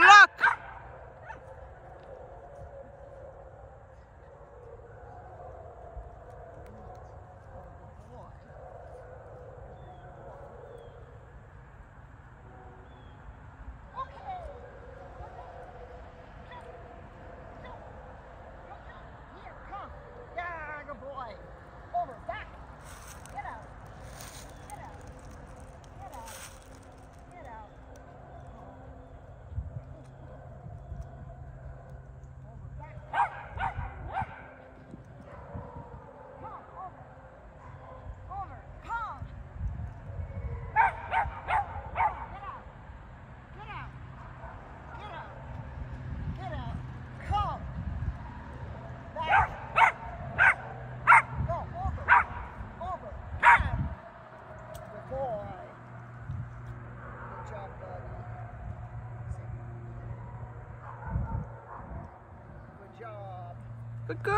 luck. Good girl.